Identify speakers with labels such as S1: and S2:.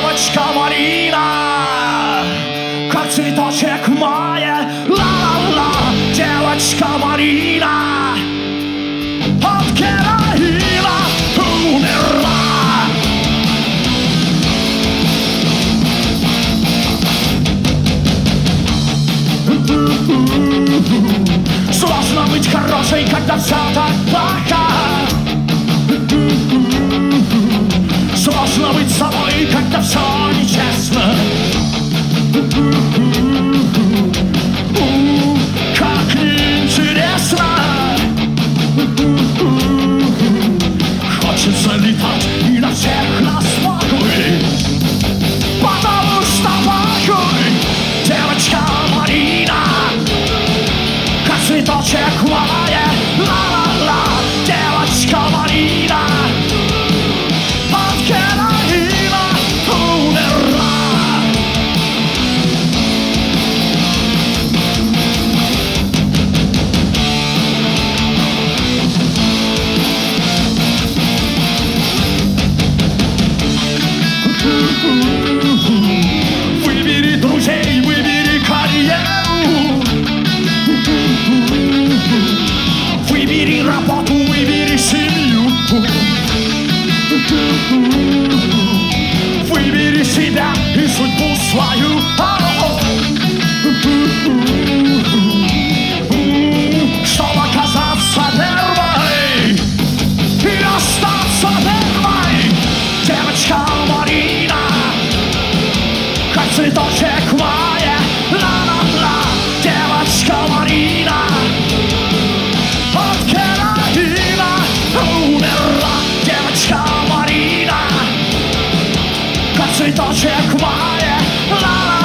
S1: девочка Марина, как цветочек в мае. Ла-ла-ла, девочка Марина, от героина умерла. Сложно быть хорошей, когда все так плохо Сложно быть собой, когда все Выбери себя и судьбу свою. Чтобы оказаться первой И остаться Девочка Марина Как цветочек в мае Ла-ла-ла Девочка Марина Czy to się chmary? La, la.